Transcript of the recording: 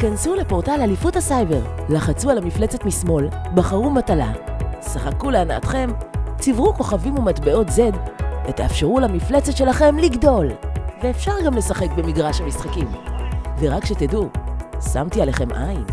כנסו לפורטל אליפות הסייבר, לחצו על המפלצת משמאל, בחרו מטלה, שחקו להנאתכם, צברו כוכבים ומטבעות Z, ותאפשרו למפלצת שלכם לגדול. ואפשר גם לשחק במגרש המשחקים. ורק שתדעו, שמתי עליכם עין.